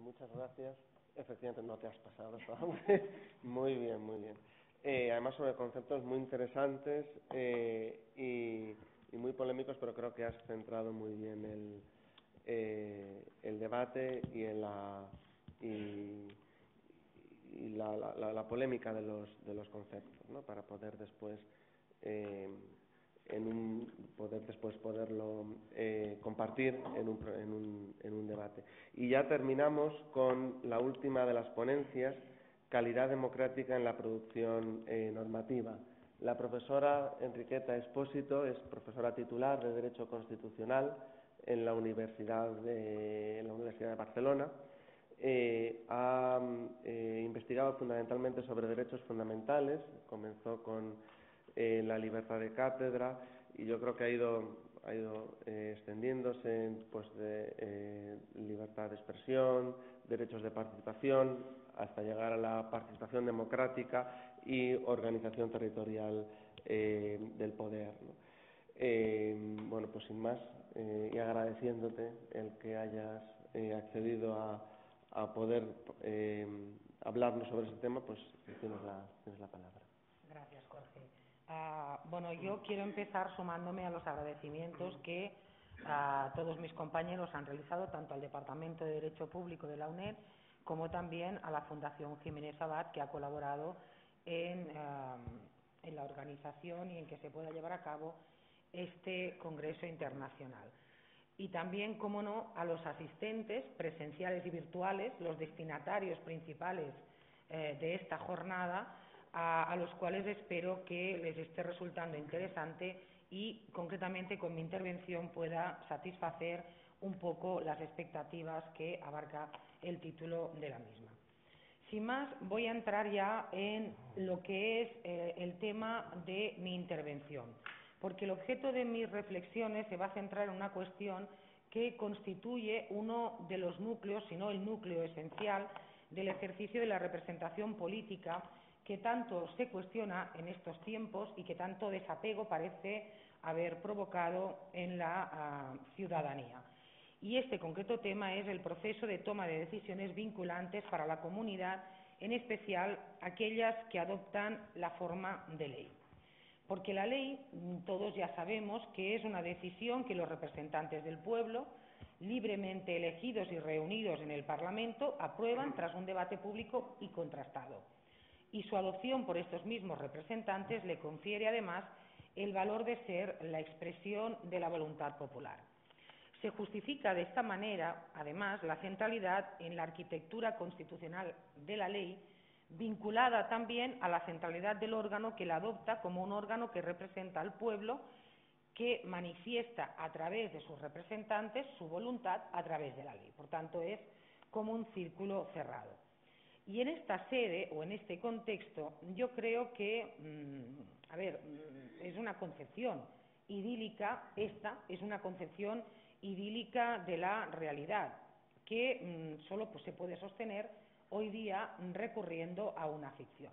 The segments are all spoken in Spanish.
muchas gracias. Efectivamente, no te has pasado. muy bien, muy bien. Eh, además, sobre conceptos muy interesantes eh, y, muy polémicos, pero creo que has centrado muy bien el, eh, el debate y, la, y, la, polémica de los, de los conceptos, ¿no? para poder después en un, poder después poderlo eh, compartir en un, en, un, en un debate. Y ya terminamos con la última de las ponencias, calidad democrática en la producción eh, normativa. La profesora Enriqueta Espósito es profesora titular de Derecho Constitucional en la Universidad de, la Universidad de Barcelona. Eh, ha investigado fundamentalmente sobre derechos fundamentales, comenzó con eh, la libertad de cátedra y yo creo que ha ido, ha ido eh, extendiéndose pues, de eh, libertad de expresión, derechos de participación, hasta llegar a la participación democrática y organización territorial del poder. bueno, pues sin más, y agradeciéndote el que hayas accedido a, a poder hablarnos sobre ese tema, pues tienes la, tienes la palabra. Ah, bueno, yo quiero empezar sumándome a los agradecimientos que ah, todos mis compañeros han realizado, tanto al Departamento de Derecho Público de la UNED como también a la Fundación Jiménez Abad, que ha colaborado en, en la organización y en que se pueda llevar a cabo este Congreso Internacional. Y también, como no, a los asistentes presenciales y virtuales, los destinatarios principales eh, de esta jornada, a, los cuales espero que les esté resultando interesante y concretamente con mi intervención pueda satisfacer un poco las expectativas que abarca el título de la misma. Sin más, voy a entrar ya en lo que es eh, el tema de mi intervención, porque el objeto de mis reflexiones se va a centrar en una cuestión que constituye uno de los núcleos, si no el núcleo esencial, del ejercicio de la representación política que tanto se cuestiona en estos tiempos y que tanto desapego parece haber provocado en la ah, ciudadanía. Y este concreto tema es el proceso de toma de decisiones vinculantes para la comunidad, en especial aquellas que adoptan la forma de ley. Porque la ley, mm, todos ya sabemos que es una decisión que los representantes del pueblo, libremente elegidos y reunidos en el Parlamento, aprueban tras un debate público y contrastado y su adopción por estos mismos representantes le confiere además el valor de ser la expresión de la voluntad popular. Se justifica de esta manera, además, la centralidad en la arquitectura constitucional de la ley, vinculada también a la centralidad del órgano que la adopta como un órgano que representa al pueblo, que manifiesta a través de sus representantes su voluntad a través de la ley. Por tanto, es como un círculo cerrado. Y en esta sede o en este contexto yo creo que, mm, a ver, mm, es una concepción idílica, esta es una concepción idílica de la realidad, que mm, solo pues, se puede sostener hoy día recurriendo a una ficción.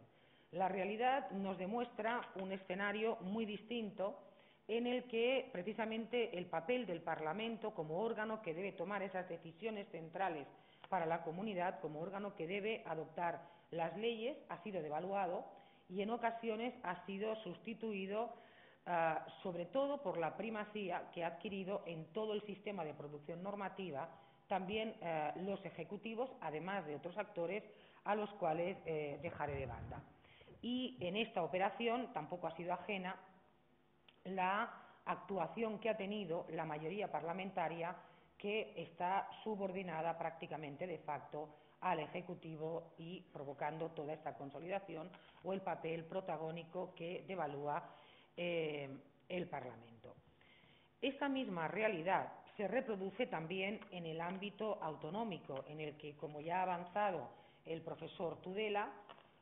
La realidad nos demuestra un escenario muy distinto en el que precisamente el papel del Parlamento como órgano que debe tomar esas decisiones centrales para la comunidad como órgano que debe adoptar las leyes ha sido devaluado y en ocasiones ha sido sustituido ah, sobre todo por la primacía que ha adquirido en todo el sistema de producción normativa también eh, los ejecutivos, además de otros actores a los cuales eh, dejaré de banda. Y en esta operación tampoco ha sido ajena la actuación que ha tenido la mayoría parlamentaria que está subordinada prácticamente de facto al Ejecutivo y provocando toda esta consolidación o el papel protagónico que devalúa eh, el Parlamento. Esta misma realidad se reproduce también en el ámbito autonómico, en el que, como ya ha avanzado el profesor Tudela,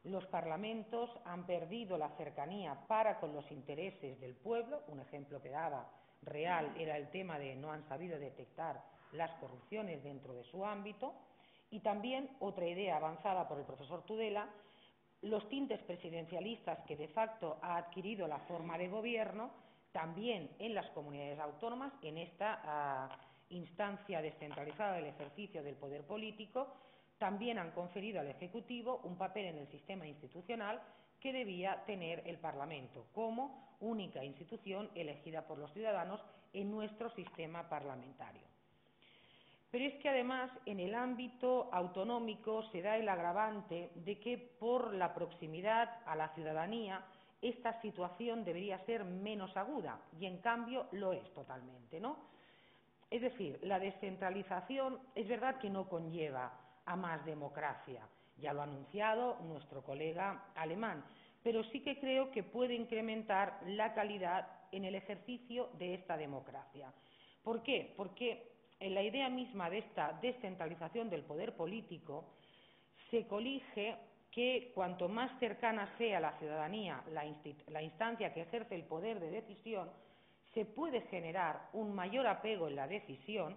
los parlamentos han perdido la cercanía para con los intereses del pueblo. Un ejemplo que daba real era el tema de no han sabido detectar las corrupciones dentro de su ámbito. Y también otra idea avanzada por el profesor Tudela, los tintes presidencialistas que de facto ha adquirido la forma de gobierno también en las comunidades autónomas, en esta, ah, instancia descentralizada del ejercicio del poder político, también han conferido al Ejecutivo un papel en el sistema institucional que debía tener el Parlamento como única institución elegida por los ciudadanos en nuestro sistema parlamentario. Pero es que además en el ámbito autonómico se da el agravante de que por la proximidad a la ciudadanía esta situación debería ser menos aguda y en cambio lo es totalmente, ¿no? Es decir, la descentralización es verdad que no conlleva a más democracia, ya lo ha anunciado nuestro colega alemán, pero sí que creo que puede incrementar la calidad en el ejercicio de esta democracia. ¿Por qué? Porque en la idea misma de esta descentralización del poder político se colige que cuanto más cercana sea la ciudadanía la, la instancia que ejerce el poder de decisión, se puede generar un mayor apego en la decisión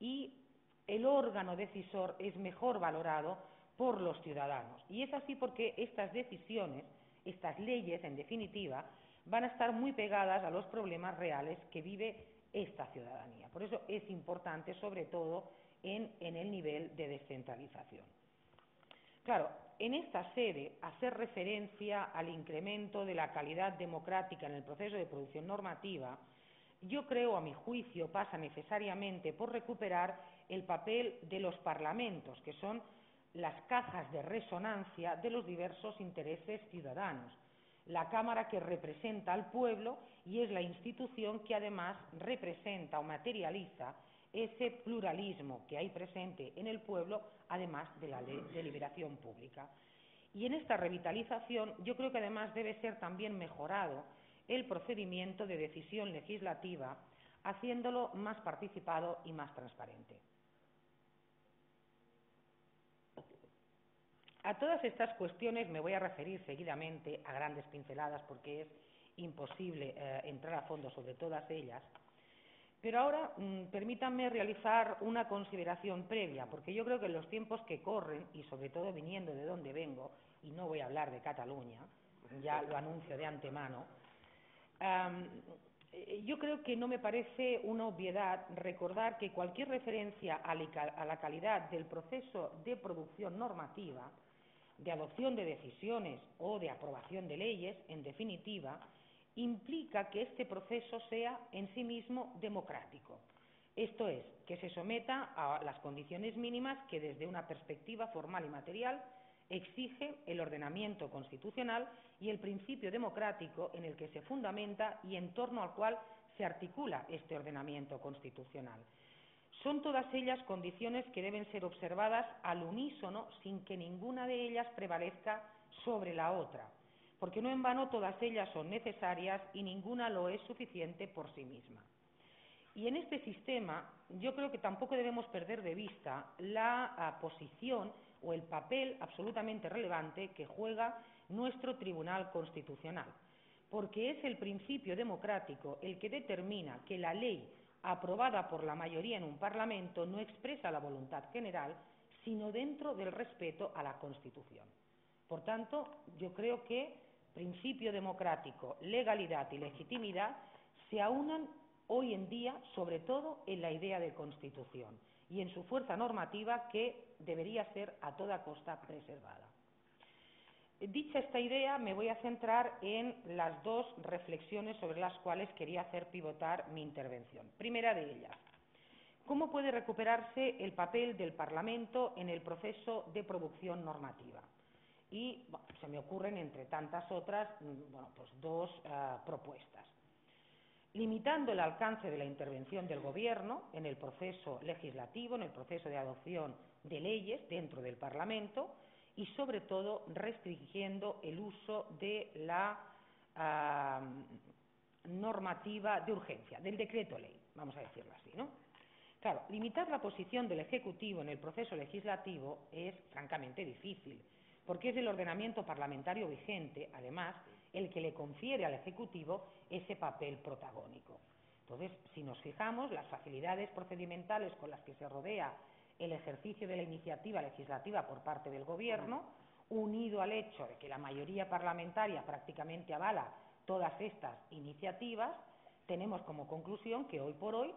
y el órgano decisor es mejor valorado por los ciudadanos. Y es así porque estas decisiones, estas leyes, en definitiva, van a estar muy pegadas a los problemas reales que vive esta ciudadanía. Por eso es importante, sobre todo, en, el nivel de descentralización. Claro, en esta sede, hacer referencia al incremento de la calidad democrática en el proceso de producción normativa, yo creo, a mi juicio, pasa necesariamente por recuperar el papel de los parlamentos, que son las cajas de resonancia de los diversos intereses ciudadanos, la Cámara que representa al pueblo y es la institución que además representa o materializa ese pluralismo que hay presente en el pueblo, además de la deliberación pública. Y en esta revitalización yo creo que además debe ser también mejorado el procedimiento de decisión legislativa, haciéndolo más participado y más transparente. A todas estas cuestiones me voy a referir seguidamente a grandes pinceladas porque es imposible eh, entrar a fondo sobre todas ellas. Pero ahora mmm, permítanme realizar una consideración previa, porque yo creo que en los tiempos que corren, y sobre todo viniendo de donde vengo, y no voy a hablar de Cataluña, ya lo anuncio de antemano, um, yo creo que no me parece una obviedad recordar que cualquier referencia a la calidad del proceso de producción normativa de adopción de decisiones o de aprobación de leyes, en definitiva, implica que este proceso sea en sí mismo democrático. Esto es, que se someta a las condiciones mínimas que desde una perspectiva formal y material exige el ordenamiento constitucional y el principio democrático en el que se fundamenta y en torno al cual se articula este ordenamiento constitucional. Son todas ellas condiciones que deben ser observadas al unísono sin que ninguna de ellas prevalezca sobre la otra, porque no en vano todas ellas son necesarias y ninguna lo es suficiente por sí misma. Y en este sistema yo creo que tampoco debemos perder de vista la ah, posición o el papel absolutamente relevante que juega nuestro Tribunal Constitucional, porque es el principio democrático el que determina que la ley aprobada por la mayoría en un Parlamento no expresa la voluntad general, sino dentro del respeto a la Constitución. Por tanto, yo creo que principio democrático, legalidad y legitimidad se aunan hoy en día, sobre todo en la idea de Constitución y en su fuerza normativa que debería ser a toda costa preservada. Dicha esta idea, me voy a centrar en las dos reflexiones sobre las cuales quería hacer pivotar mi intervención. Primera de ellas, ¿cómo puede recuperarse el papel del Parlamento en el proceso de producción normativa? Y se me ocurren, entre tantas otras, mm, bueno, pues dos uh, propuestas. Limitando el alcance de la intervención del Gobierno en el proceso legislativo, en el proceso de adopción de leyes dentro del Parlamento, y, sobre todo, restringiendo el uso de la normativa de urgencia, del decreto ley, vamos a decirlo así, ¿no? Claro, limitar la posición del Ejecutivo en el proceso legislativo es francamente difícil, porque es el ordenamiento parlamentario vigente, además, el que le confiere al Ejecutivo ese papel protagónico. Entonces, si nos fijamos, las facilidades procedimentales con las que se rodea el ejercicio de la iniciativa legislativa por parte del Gobierno, unido al hecho de que la mayoría parlamentaria prácticamente avala todas estas iniciativas, tenemos como conclusión que hoy por hoy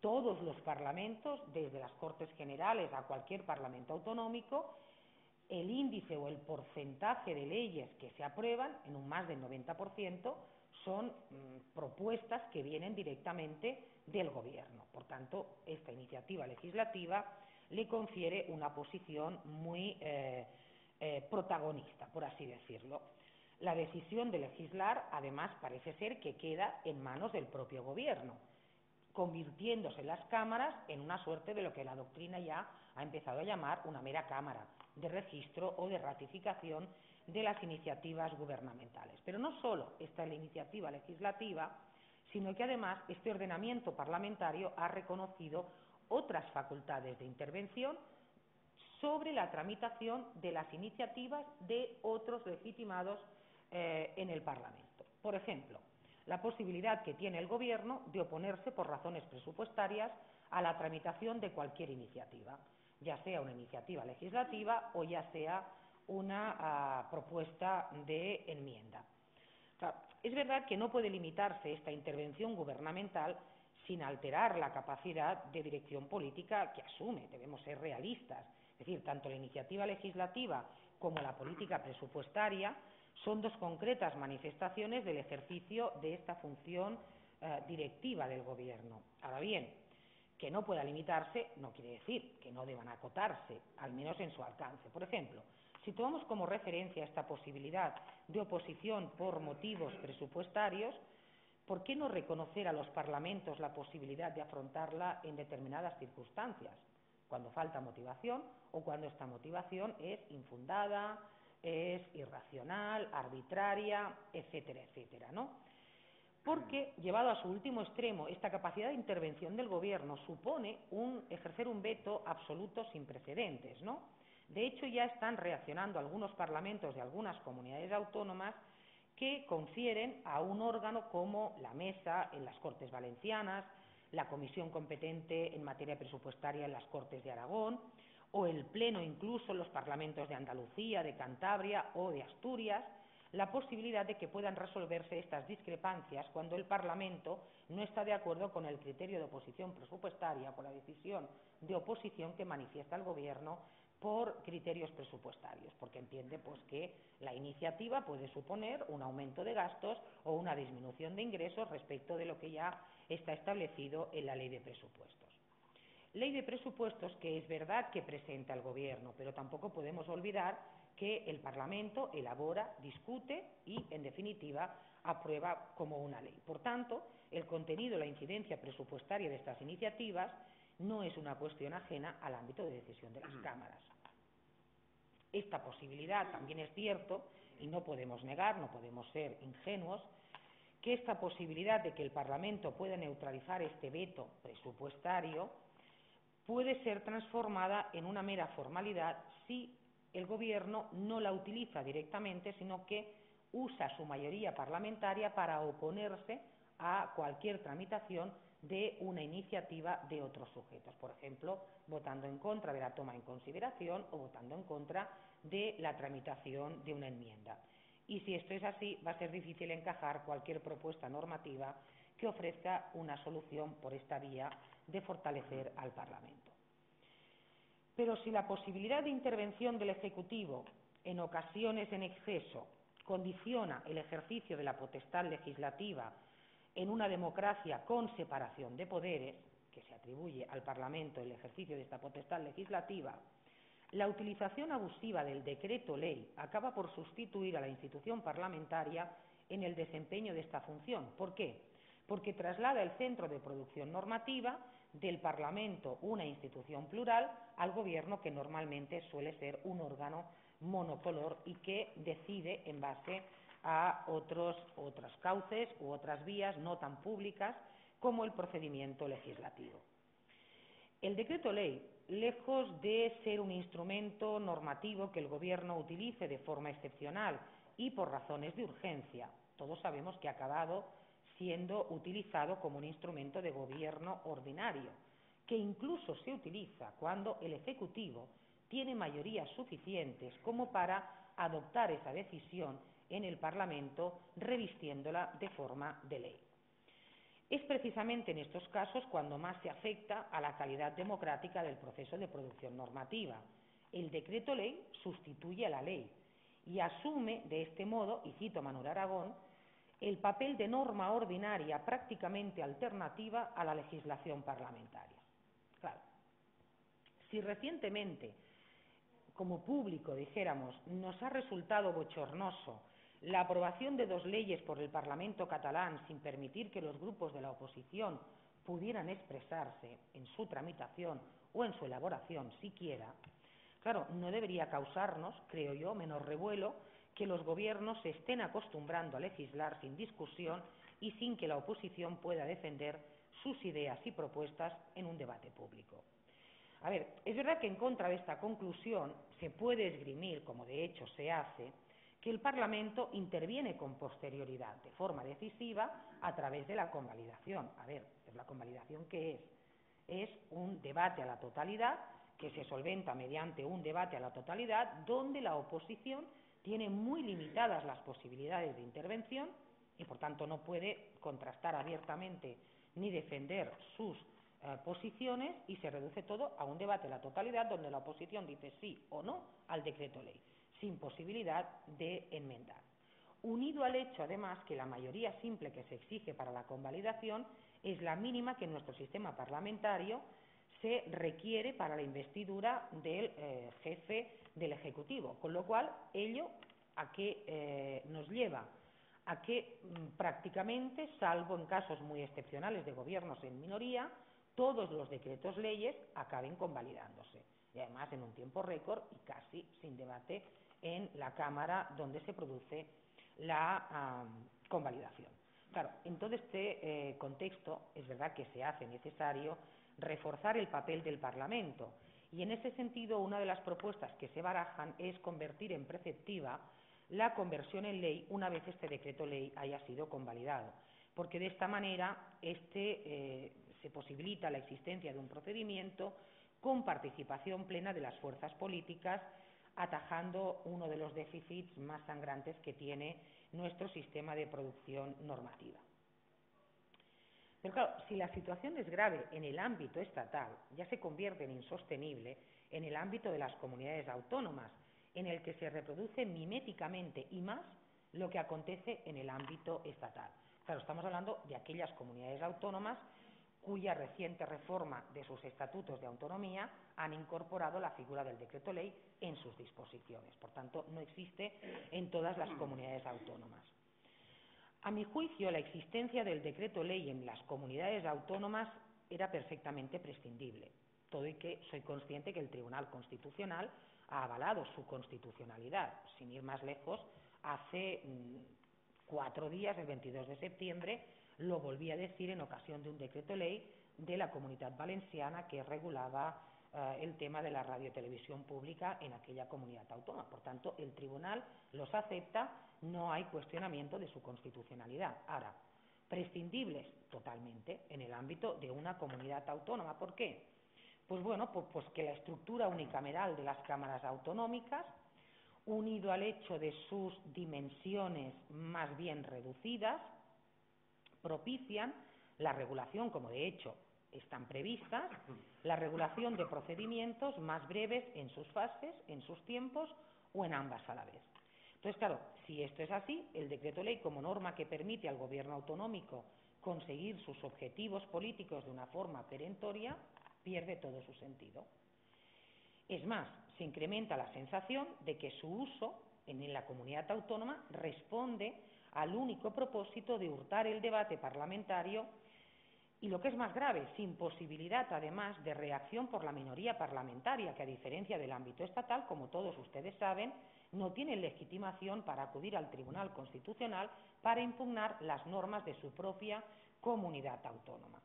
todos los parlamentos, desde las Cortes Generales a cualquier parlamento autonómico, el índice o el porcentaje de leyes que se aprueban, en un más del 90%, son mm, propuestas que vienen directamente del Gobierno. Por tanto, esta iniciativa legislativa le confiere una posición muy eh, eh, protagonista, por así decirlo. La decisión de legislar, además, parece ser que queda en manos del propio Gobierno, convirtiéndose las cámaras en una suerte de lo que la doctrina ya ha empezado a llamar una mera cámara de registro o de ratificación de las iniciativas gubernamentales. Pero no solo esta es la iniciativa legislativa, sino que además este ordenamiento parlamentario ha reconocido otras facultades de intervención sobre la tramitación de las iniciativas de otros legitimados eh, en el Parlamento. Por ejemplo, la posibilidad que tiene el Gobierno de oponerse por razones presupuestarias a la tramitación de cualquier iniciativa, ya sea una iniciativa legislativa o ya sea una ah, propuesta de enmienda. es verdad que no puede limitarse esta intervención gubernamental sin alterar la capacidad de dirección política que asume. Debemos ser realistas. Es decir, tanto la iniciativa legislativa como la política presupuestaria son dos concretas manifestaciones del ejercicio de esta función eh, directiva del Gobierno. Ahora bien, que no pueda limitarse no quiere decir que no deban acotarse, al menos en su alcance. Por ejemplo, si tomamos como referencia esta posibilidad de oposición por motivos presupuestarios, ¿por qué no reconocer a los parlamentos la posibilidad de afrontarla en determinadas circunstancias? Cuando falta motivación o cuando esta motivación es infundada, es irracional, arbitraria, etcétera, etcétera, ¿no? Porque, llevado a su último extremo, esta capacidad de intervención del Gobierno supone un, ejercer un veto absoluto sin precedentes, ¿no? De hecho, ya están reaccionando algunos parlamentos de algunas comunidades autónomas que confieren a un órgano como la Mesa en las Cortes Valencianas, la Comisión competente en materia presupuestaria en las Cortes de Aragón, o el Pleno incluso en los parlamentos de Andalucía, de Cantabria o de Asturias, la posibilidad de que puedan resolverse estas discrepancias cuando el Parlamento no está de acuerdo con el criterio de oposición presupuestaria, con la decisión de oposición que manifiesta el Gobierno por criterios presupuestarios, porque entiende pues que la iniciativa puede suponer un aumento de gastos o una disminución de ingresos respecto de lo que ya está establecido en la ley de presupuestos. Ley de presupuestos que es verdad que presenta el Gobierno, pero tampoco podemos olvidar que el Parlamento elabora, discute y, en definitiva, aprueba como una ley. Por tanto, el contenido, la incidencia presupuestaria de estas iniciativas no es una cuestión ajena al ámbito de decisión de las cámaras. Esta posibilidad también es cierto, y no podemos negar, no podemos ser ingenuos, que esta posibilidad de que el Parlamento pueda neutralizar este veto presupuestario puede ser transformada en una mera formalidad si el Gobierno no la utiliza directamente, sino que usa su mayoría parlamentaria para oponerse a cualquier tramitación de una iniciativa de otros sujetos, por ejemplo, votando en contra de la toma en consideración o votando en contra de la tramitación de una enmienda. Y si esto es así, va a ser difícil encajar cualquier propuesta normativa que ofrezca una solución por esta vía de fortalecer al Parlamento. Pero si la posibilidad de intervención del Ejecutivo, en ocasiones en exceso, condiciona el ejercicio de la potestad legislativa en una democracia con separación de poderes, que se atribuye al Parlamento el ejercicio de esta potestad legislativa, la utilización abusiva del decreto ley acaba por sustituir a la institución parlamentaria en el desempeño de esta función. ¿Por qué? Porque traslada el centro de producción normativa del Parlamento, una institución plural, al Gobierno, que normalmente suele ser un órgano monocolor y que decide en base a otros, otros cauces u otras vías no tan públicas como el procedimiento legislativo. El decreto ley, lejos de ser un instrumento normativo que el Gobierno utilice de forma excepcional y por razones de urgencia, todos sabemos que ha acabado siendo utilizado como un instrumento de gobierno ordinario, que incluso se utiliza cuando el Ejecutivo tiene mayorías suficientes como para adoptar esa decisión en el Parlamento revistiéndola de forma de ley. es precisamente en estos casos cuando más se afecta a la calidad democrática del proceso de producción normativa. El decreto ley sustituye a la ley y asume de este modo, y cito Manuel Aragón, el papel de norma ordinaria prácticamente alternativa a la legislación parlamentaria. Claro, si recientemente, como público, dijéramos, nos ha resultado bochornoso la aprobación de dos leyes por el Parlamento catalán sin permitir que los grupos de la oposición pudieran expresarse en su tramitación o en su elaboración siquiera, claro, no debería causarnos, creo yo, menos revuelo que los gobiernos se estén acostumbrando a legislar sin discusión y sin que la oposición pueda defender sus ideas y propuestas en un debate público. A ver, es verdad que en contra de esta conclusión se puede esgrimir, como de hecho se hace, que el Parlamento interviene con posterioridad, de forma decisiva, a través de la convalidación. A ver, ¿la convalidación qué es? Es un debate a la totalidad que se solventa mediante un debate a la totalidad donde la oposición tiene muy limitadas las posibilidades de intervención y, por tanto, no puede contrastar abiertamente ni defender sus eh, posiciones y se reduce todo a un debate a la totalidad donde la oposición dice sí o no al decreto ley sin posibilidad de enmendar. Unido al hecho, además, que la mayoría simple que se exige para la convalidación es la mínima que en nuestro sistema parlamentario se requiere para la investidura del eh, jefe del Ejecutivo, con lo cual ello a qué eh, nos lleva a que mm, prácticamente, salvo en casos muy excepcionales de gobiernos en minoría, todos los decretos leyes acaben convalidándose. Y además en un tiempo récord y casi sin debate en la Cámara donde se produce la convalidación. Claro, en todo este eh, contexto es verdad que se hace necesario reforzar el papel del Parlamento y en ese sentido una de las propuestas que se barajan es convertir en preceptiva la conversión en ley una vez este decreto ley haya sido convalidado, porque de esta manera este, eh, se posibilita la existencia de un procedimiento con participación plena de las fuerzas políticas atajando uno de los déficits más sangrantes que tiene nuestro sistema de producción normativa. Pero claro, si la situación es grave en el ámbito estatal, ya se convierte en insostenible en el ámbito de las comunidades autónomas, en el que se reproduce miméticamente y más lo que acontece en el ámbito estatal. Claro, estamos hablando de aquellas comunidades autónomas cuya reciente reforma de sus estatutos de autonomía han incorporado la figura del decreto ley en sus disposiciones. Por tanto, no existe en todas las comunidades autónomas. A mi juicio, la existencia del decreto ley en las comunidades autónomas era perfectamente prescindible, todo y que soy consciente que el Tribunal Constitucional ha avalado su constitucionalidad. Sin ir más lejos, hace mm, cuatro días, el 22 de septiembre, lo volví a decir en ocasión de un decreto ley de la Comunidad Valenciana que regulaba eh, el tema de la radiotelevisión pública en aquella comunidad autónoma. Por tanto, el tribunal los acepta, no hay cuestionamiento de su constitucionalidad. Ahora, prescindibles totalmente en el ámbito de una comunidad autónoma. ¿Por qué? Pues bueno, pues, que la estructura unicameral de las cámaras autonómicas, unido al hecho de sus dimensiones más bien reducidas, propician la regulación, como de hecho están previstas, la regulación de procedimientos más breves en sus fases, en sus tiempos o en ambas a la vez. Entonces, claro, si esto es así, el decreto ley como norma que permite al gobierno autonómico conseguir sus objetivos políticos de una forma perentoria, pierde todo su sentido. Es más, se incrementa la sensación de que su uso en la comunidad autónoma responde al único propósito de hurtar el debate parlamentario y, lo que es más grave, sin posibilidad, además, de reacción por la minoría parlamentaria, que, a diferencia del ámbito estatal, como todos ustedes saben, no tiene legitimación para acudir al Tribunal Constitucional para impugnar las normas de su propia comunidad autónoma.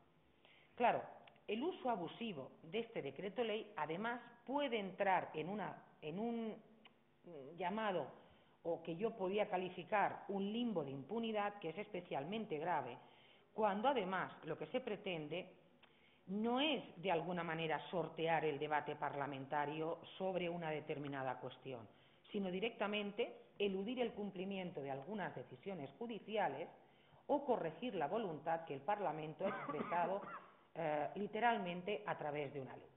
Claro, el uso abusivo de este decreto ley, además, puede entrar en, una, en un llamado o que yo podía calificar un limbo de impunidad que es especialmente grave, cuando además lo que se pretende no es de alguna manera sortear el debate parlamentario sobre una determinada cuestión, sino directamente eludir el cumplimiento de algunas decisiones judiciales o corregir la voluntad que el Parlamento ha expresado eh, literalmente a través de una ley.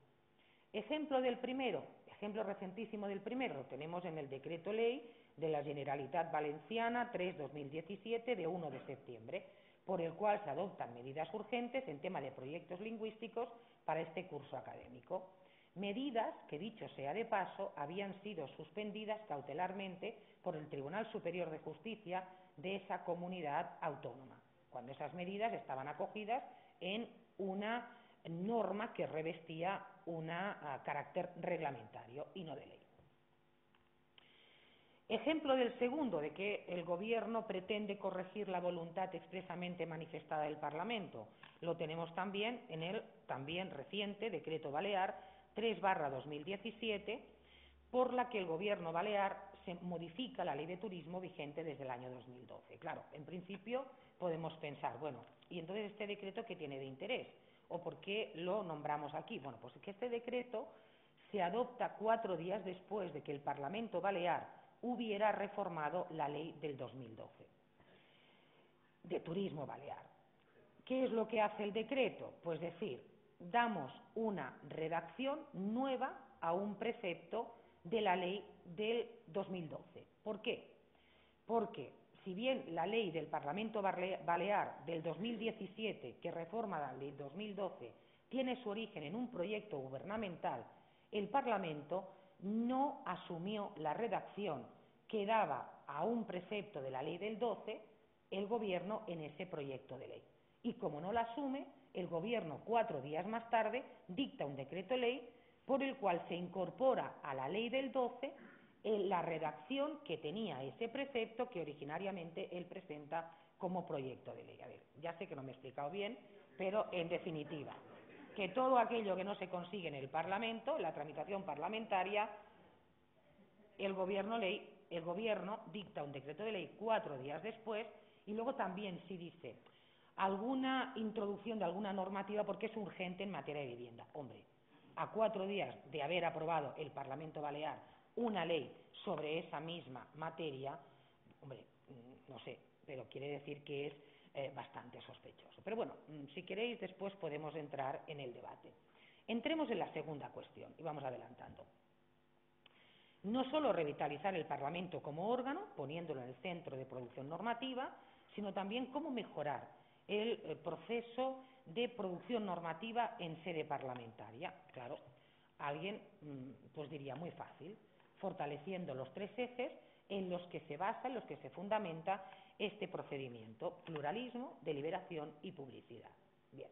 Ejemplo del primero, ejemplo recentísimo del primero, lo tenemos en el decreto ley de la Generalitat Valenciana 3-2017 de 1 de septiembre, por el cual se adoptan medidas urgentes en tema de proyectos lingüísticos para este curso académico. Medidas que, dicho sea de paso, habían sido suspendidas cautelarmente por el Tribunal Superior de Justicia de esa comunidad autónoma, cuando esas medidas estaban acogidas en una norma que revestía un ah, carácter reglamentario y no de ley. Ejemplo del segundo, de que el Gobierno pretende corregir la voluntad expresamente manifestada del Parlamento. Lo tenemos también en el también reciente Decreto Balear 3-2017, por la que el Gobierno balear se modifica la ley de turismo vigente desde el año 2012. Claro, en principio podemos pensar, bueno, ¿y entonces este decreto qué tiene de interés? ¿O por qué lo nombramos aquí? Bueno, pues que este decreto se adopta cuatro días después de que el Parlamento balear hubiera reformado la ley del 2012 de turismo balear. ¿Qué es lo que hace el decreto? Pues decir, damos una redacción nueva a un precepto de la ley del 2012. ¿Por qué? Porque si bien la ley del Parlamento Balear del 2017, que reforma la ley 2012, tiene su origen en un proyecto gubernamental, el Parlamento no asumió la redacción que daba a un precepto de la ley del 12 el Gobierno en ese proyecto de ley. Y como no la asume, el Gobierno, cuatro días más tarde, dicta un decreto ley por el cual se incorpora a la ley del 12 la redacción que tenía ese precepto que originariamente él presenta como proyecto de ley. A ver, ya sé que no me he explicado bien, pero en definitiva, que todo aquello que no se consigue en el Parlamento, en la tramitación parlamentaria, el gobierno, ley, el gobierno dicta un decreto de ley cuatro días después y luego también si dice alguna introducción de alguna normativa porque es urgente en materia de vivienda. Hombre, a cuatro días de haber aprobado el Parlamento Balear una ley sobre esa misma materia, hombre, mm, no sé, pero quiere decir que es eh, bastante sospechoso. Pero bueno, mm, si queréis después podemos entrar en el debate. Entremos en la segunda cuestión y vamos adelantando. No solo revitalizar el Parlamento como órgano, poniéndolo en el centro de producción normativa, sino también cómo mejorar el eh, proceso de producción normativa en sede parlamentaria. Claro, alguien mm, pues diría muy fácil, fortaleciendo los tres ejes en los que se basa, en los que se fundamenta este procedimiento, pluralismo, deliberación y publicidad. Bien.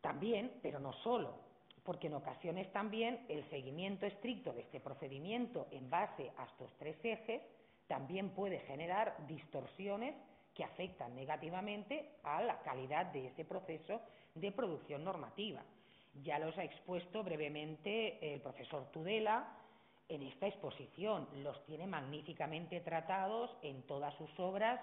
También, pero no solo, porque en ocasiones también el seguimiento estricto de este procedimiento en base a estos tres ejes también puede generar distorsiones que afectan negativamente a la calidad de ese proceso de producción normativa. Ya los ha expuesto brevemente el profesor Tudela en esta exposición. Los tiene magníficamente tratados en todas sus obras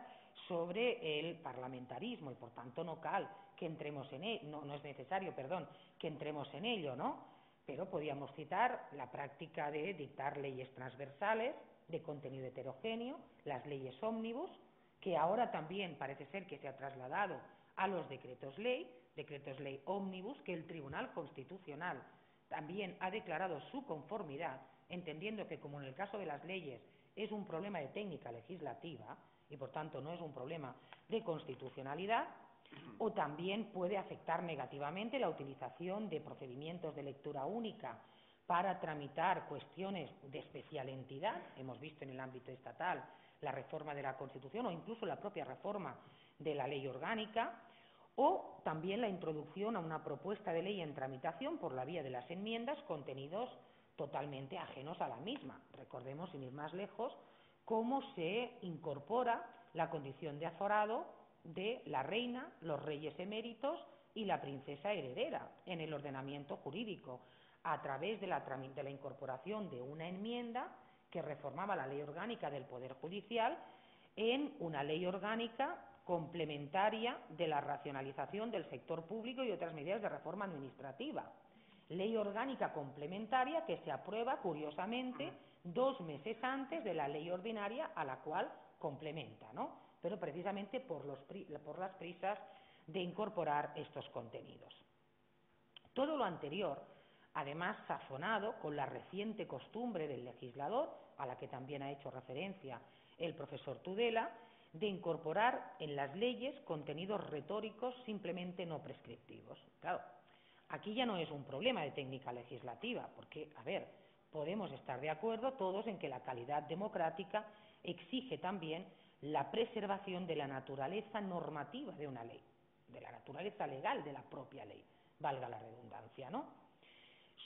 sobre el parlamentarismo y por tanto no cal que entremos en ello, no, es necesario, perdón, que entremos en ello, ¿no? Pero podríamos citar la práctica de dictar leyes transversales de contenido heterogéneo, las leyes ómnibus, que ahora también parece ser que se ha trasladado a los decretos ley, decretos ley ómnibus, que el Tribunal Constitucional también ha declarado su conformidad, entendiendo que, como en el caso de las leyes, es un problema de técnica legislativa y, por tanto, no es un problema de constitucionalidad, o también puede afectar negativamente la utilización de procedimientos de lectura única para tramitar cuestiones de especial entidad, hemos visto en el ámbito estatal la reforma de la Constitución o incluso la propia reforma de la ley orgánica, o también la introducción a una propuesta de ley en tramitación por la vía de las enmiendas contenidos totalmente ajenos a la misma. Recordemos, sin ir más lejos, cómo se incorpora la condición de aforado de la reina, los reyes eméritos y la princesa heredera en el ordenamiento jurídico, a través de la, de la incorporación de una enmienda que reformaba la ley orgánica del Poder Judicial en una ley orgánica complementaria de la racionalización del sector público y otras medidas de reforma administrativa. Ley orgánica complementaria que se aprueba, curiosamente, dos meses antes de la ley ordinaria a la cual complementa, ¿no? pero precisamente por, los, por las prisas de incorporar estos contenidos. Todo lo anterior, además sazonado con la reciente costumbre del legislador, a la que también ha hecho referencia el profesor Tudela, de incorporar en las leyes contenidos retóricos simplemente no prescriptivos. Claro, aquí ya no es un problema de técnica legislativa, porque, a ver, podemos estar de acuerdo todos en que la calidad democrática exige también la preservación de la naturaleza normativa de una ley, de la naturaleza legal de la propia ley, valga la redundancia, ¿no?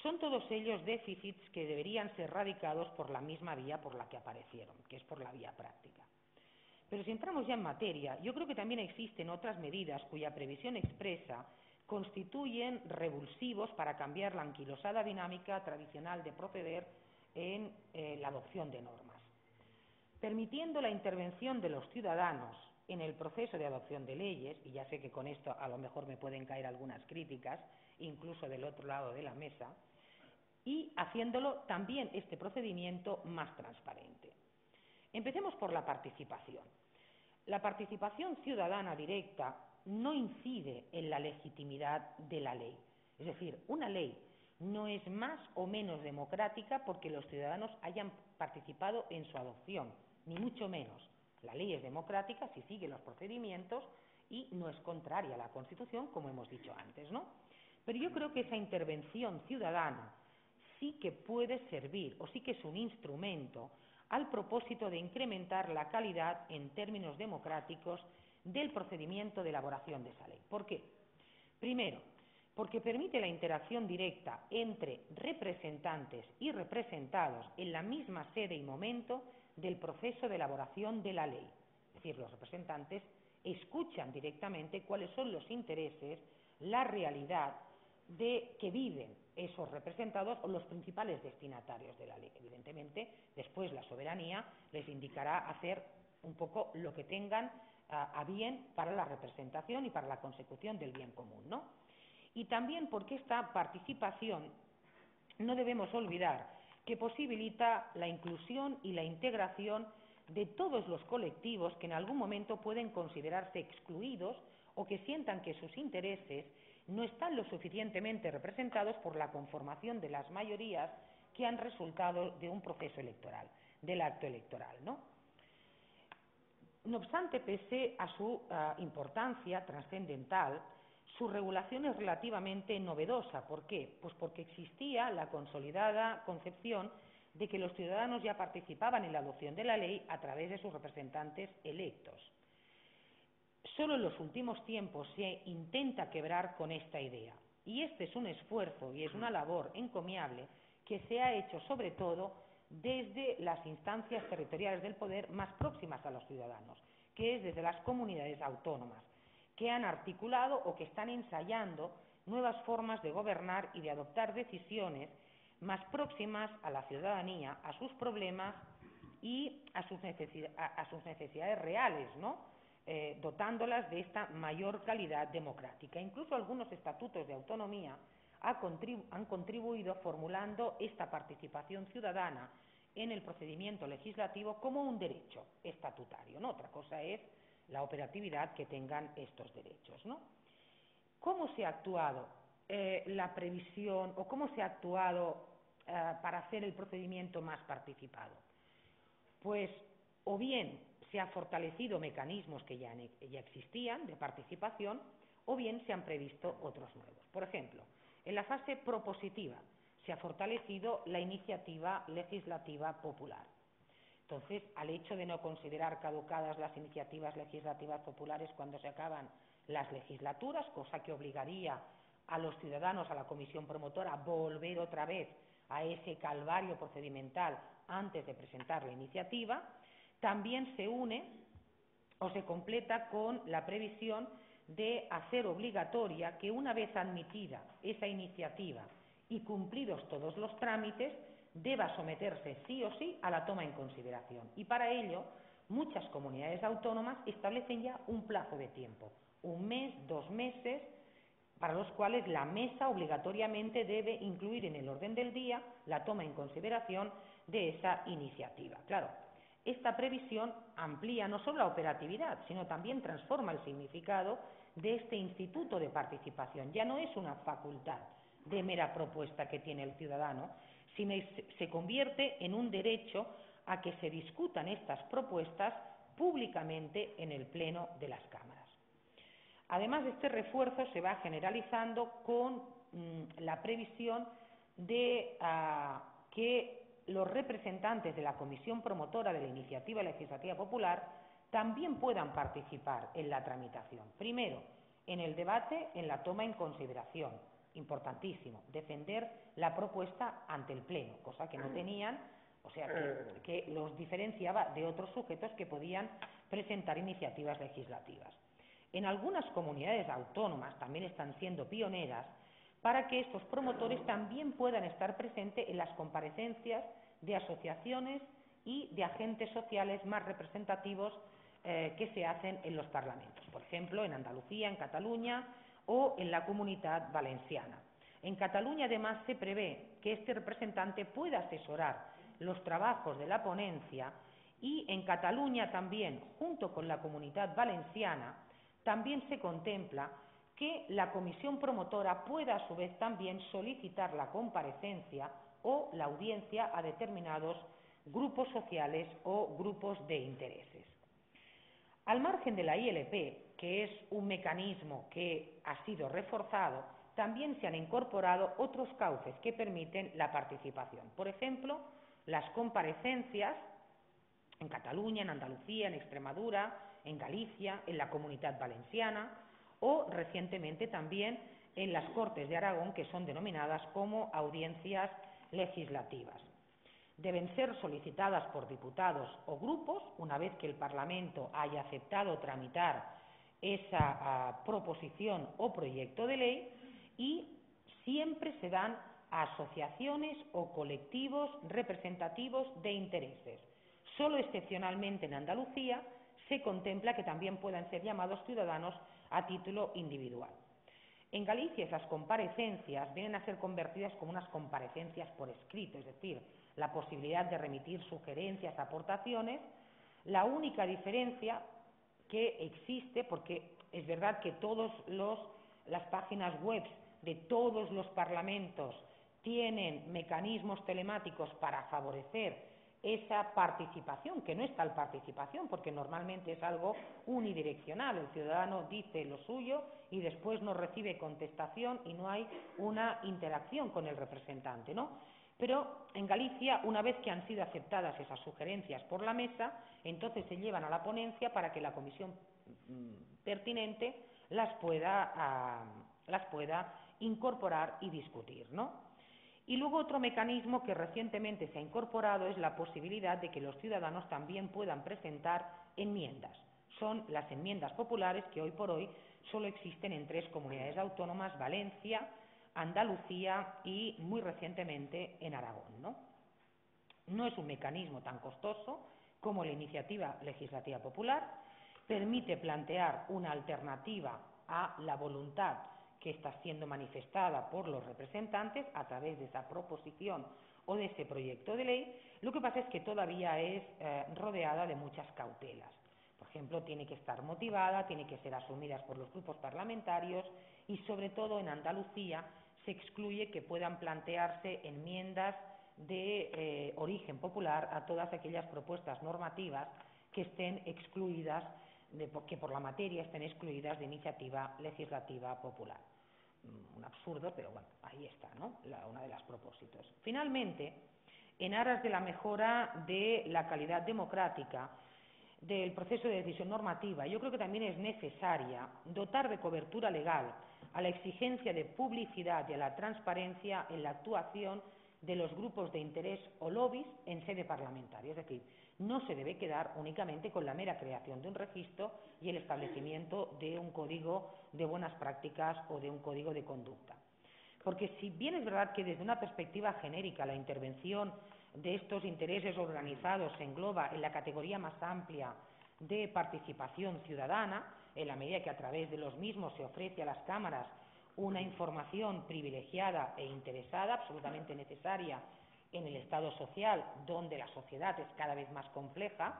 Son todos ellos déficits que deberían ser radicados por la misma vía por la que aparecieron, que es por la vía práctica. Pero si entramos ya en materia, yo creo que también existen otras medidas cuya previsión expresa constituyen revulsivos para cambiar la anquilosada dinámica tradicional de proceder en eh, la adopción de normas. Permitiendo la intervención de los ciudadanos en el proceso de adopción de leyes, y ya sé que con esto a lo mejor me pueden caer algunas críticas, incluso del otro lado de la mesa, y haciéndolo también este procedimiento más transparente. Empecemos por la participación. La participación ciudadana directa no incide en la legitimidad de la ley. Es decir, una ley no es más o menos democrática porque los ciudadanos hayan participado en su adopción, ni mucho menos. La ley es democrática si sigue los procedimientos y no es contraria a la Constitución, como hemos dicho antes, ¿no? Pero yo creo que esa intervención ciudadana sí que puede servir o sí que es un instrumento al propósito de incrementar la calidad en términos democráticos del procedimiento de elaboración de esa ley. ¿Por qué? Primero, porque permite la interacción directa entre representantes y representados en la misma sede y momento del proceso de elaboración de la ley. Es decir, los representantes escuchan directamente cuáles son los intereses, la realidad de que viven esos representados o los principales destinatarios de la ley. Evidentemente, después la soberanía les indicará hacer un poco lo que tengan a, bien para la representación y para la consecución del bien común, ¿no? Y también porque esta participación no debemos olvidar que posibilita la inclusión y la integración de todos los colectivos que en algún momento pueden considerarse excluidos o que sientan que sus intereses no están lo suficientemente representados por la conformación de las mayorías que han resultado de un proceso electoral, del acto electoral, ¿no? No obstante, pese a su uh, importancia trascendental, su regulación es relativamente novedosa. ¿Por qué? Pues porque existía la consolidada concepción de que los ciudadanos ya participaban en la adopción de la ley a través de sus representantes electos. Solo en los últimos tiempos se intenta quebrar con esta idea. Y este es un esfuerzo y es una labor encomiable que se ha hecho sobre todo desde las instancias territoriales del poder más próximas a los ciudadanos, que es desde las comunidades autónomas, que han articulado o que están ensayando nuevas formas de gobernar y de adoptar decisiones más próximas a la ciudadanía, a sus problemas y a sus, necesidades reales, ¿no? Eh, dotándolas de esta mayor calidad democrática. Incluso algunos estatutos de autonomía han contribuido formulando esta participación ciudadana en el procedimiento legislativo como un derecho estatutario. ¿no? Otra cosa es la operatividad que tengan estos derechos. ¿no? ¿Cómo se ha actuado eh, la previsión o cómo se ha actuado eh, para hacer el procedimiento más participado? Pues o bien se han fortalecido mecanismos que ya, ya existían de participación o bien se han previsto otros nuevos. Por ejemplo, en la fase propositiva se ha fortalecido la iniciativa legislativa popular. Entonces, al hecho de no considerar caducadas las iniciativas legislativas populares cuando se acaban las legislaturas, cosa que obligaría a los ciudadanos, a la comisión promotora, a volver otra vez a ese calvario procedimental antes de presentar la iniciativa, también se une o se completa con la previsión de hacer obligatoria que una vez admitida esa iniciativa y cumplidos todos los trámites, deba someterse sí o sí a la toma en consideración. Y para ello, muchas comunidades autónomas establecen ya un plazo de tiempo, un mes, dos meses, para los cuales la mesa obligatoriamente debe incluir en el orden del día la toma en consideración de esa iniciativa. Claro, esta previsión amplía no solo la operatividad, sino también transforma el significado de este instituto de participación. Ya no es una facultad de mera propuesta que tiene el ciudadano, sino se convierte en un derecho a que se discutan estas propuestas públicamente en el Pleno de las Cámaras. Además, este refuerzo se va generalizando con mm, la previsión de ah, que los representantes de la Comisión Promotora de la Iniciativa Legislativa Popular también puedan participar en la tramitación. Primero, en el debate, en la toma en consideración. Importantísimo, defender la propuesta ante el Pleno, cosa que no tenían, o sea, que, los diferenciaba de otros sujetos que podían presentar iniciativas legislativas. En algunas comunidades autónomas también están siendo pioneras para que estos promotores también puedan estar presentes en las comparecencias de asociaciones y de agentes sociales más representativos eh, que se hacen en los parlamentos, por ejemplo, en Andalucía, en Cataluña o en la comunidad valenciana. En Cataluña, además, se prevé que este representante pueda asesorar los trabajos de la ponencia y en Cataluña también, junto con la comunidad valenciana, también se contempla que la comisión promotora pueda a su vez también solicitar la comparecencia o la audiencia a determinados grupos sociales o grupos de intereses. Al margen de la ILP, que es un mecanismo que ha sido reforzado, también se han incorporado otros cauces que permiten la participación. Por ejemplo, las comparecencias en Cataluña, en Andalucía, en Extremadura, en Galicia, en la comunidad valenciana, o recientemente también en las Cortes de Aragón, que son denominadas como audiencias legislativas. Deben ser solicitadas por diputados o grupos una vez que el Parlamento haya aceptado tramitar esa ah, proposición o proyecto de ley y siempre se dan a asociaciones o colectivos representativos de intereses. Solo excepcionalmente en Andalucía se contempla que también puedan ser llamados ciudadanos a título individual. En Galicia esas comparecencias vienen a ser convertidas como unas comparecencias por escrito, es decir, la posibilidad de remitir sugerencias, aportaciones. La única diferencia que existe, porque es verdad que todas las páginas web de todos los parlamentos tienen mecanismos telemáticos para favorecer esa participación, que no es tal participación, porque normalmente es algo unidireccional. El ciudadano dice lo suyo y después no recibe contestación y no hay una interacción con el representante, ¿no? Pero en Galicia, una vez que han sido aceptadas esas sugerencias por la mesa, entonces se llevan a la ponencia para que la comisión mm, pertinente las pueda, ah, las pueda incorporar y discutir, ¿no? Y luego otro mecanismo que recientemente se ha incorporado es la posibilidad de que los ciudadanos también puedan presentar enmiendas. Son las enmiendas populares que hoy por hoy solo existen en tres comunidades autónomas, Valencia, Andalucía y muy recientemente en Aragón. ¿no? es un mecanismo tan costoso como la iniciativa legislativa popular, permite plantear una alternativa a la voluntad que está siendo manifestada por los representantes a través de esa proposición o de ese proyecto de ley, lo que pasa es que todavía es eh, rodeada de muchas cautelas. Por ejemplo, tiene que estar motivada, tiene que ser asumida por los grupos parlamentarios y, sobre todo, en Andalucía se excluye que puedan plantearse enmiendas de eh, origen popular a todas aquellas propuestas normativas que estén excluidas, que por la materia estén excluidas de iniciativa legislativa popular. Un absurdo, pero bueno, ahí está, ¿no? La, una de las propósitos. Finalmente, en aras de la mejora de la calidad democrática del proceso de decisión normativa, yo creo que también es necesaria dotar de cobertura legal a la exigencia de publicidad y a la transparencia en la actuación de los grupos de interés o lobbies en sede parlamentaria. Es decir, no se debe quedar únicamente con la mera creación de un registro y el establecimiento de un código de buenas prácticas o de un código de conducta. Porque si bien es verdad que desde una perspectiva genérica la intervención de estos intereses organizados se engloba en la categoría más amplia de participación ciudadana, en la medida que a través de los mismos se ofrece a las cámaras una información privilegiada e interesada, absolutamente necesaria en el Estado social, donde la sociedad es cada vez más compleja,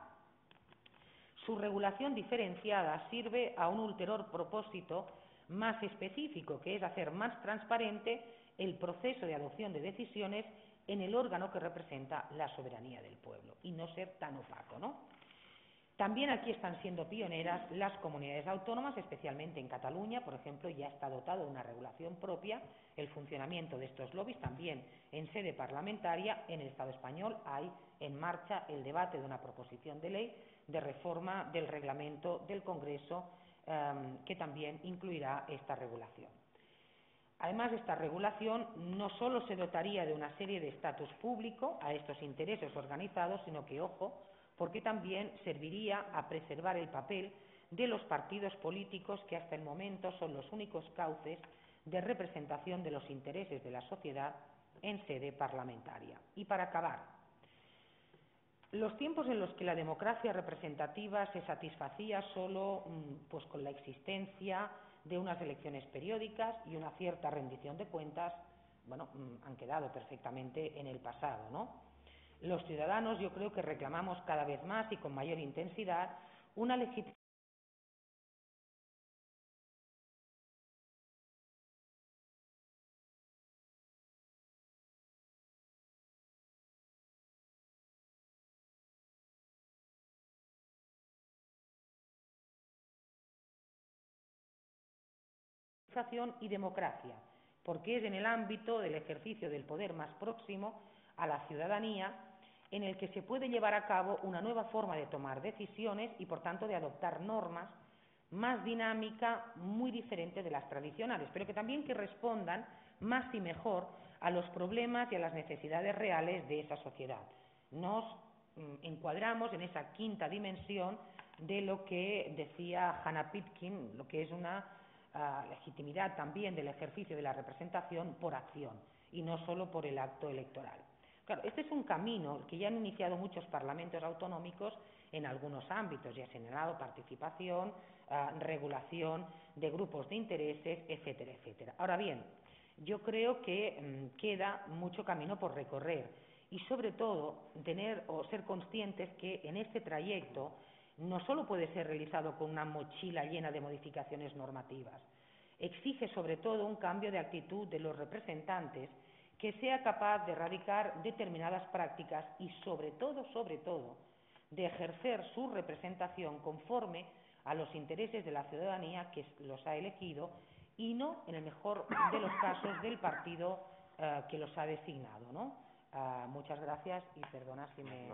su regulación diferenciada sirve a un ulterior propósito más específico, que es hacer más transparente el proceso de adopción de decisiones en el órgano que representa la soberanía del pueblo y no ser tan opaco, ¿no? También aquí están siendo pioneras las comunidades autónomas, especialmente en Cataluña, por ejemplo, ya está dotado de una regulación propia el funcionamiento de estos lobbies, también en sede parlamentaria. En el Estado español hay en marcha el debate de una proposición de ley de reforma del reglamento del Congreso em, que también incluirá esta regulación. Además, esta regulación no solo se dotaría de una serie de estatus público a estos intereses organizados, sino que, ojo, porque también serviría a preservar el papel de los partidos políticos que hasta el momento son los únicos cauces de representación de los intereses de la sociedad en sede parlamentaria. Y para acabar, los tiempos en los que la democracia representativa se satisfacía solo mm, pues, con la existencia de unas elecciones periódicas y una cierta rendición de cuentas, bueno, mm, han quedado perfectamente en el pasado, ¿no? Los ciudadanos yo creo que reclamamos cada vez más y con mayor intensidad una legitimación y democracia, porque es en el ámbito del ejercicio del poder más próximo a la ciudadanía en el que se puede llevar a cabo una nueva forma de tomar decisiones y, por tanto, de adoptar normas más dinámica, muy diferente de las tradicionales, pero que también que respondan más y mejor a los problemas y a las necesidades reales de esa sociedad. Nos mm, encuadramos en esa quinta dimensión de lo que decía Hannah Pitkin, lo que es una ah, legitimidad también del ejercicio de la representación por acción y no solo por el acto electoral. Claro, este es un camino que ya han iniciado muchos parlamentos autonómicos en algunos ámbitos, ya señalado participación, ah, regulación de grupos de intereses, etcétera, etcétera. Ahora bien, yo creo que mm, queda mucho camino por recorrer y sobre todo tener o ser conscientes que en este trayecto no solo puede ser realizado con una mochila llena de modificaciones normativas, exige sobre todo un cambio de actitud de los representantes que sea capaz de erradicar determinadas prácticas y, sobre todo, sobre todo, de ejercer su representación conforme a los intereses de la ciudadanía que los ha elegido y no, en el mejor de los casos, del partido eh, que los ha designado. ¿no? Ah, muchas gracias y perdona si me.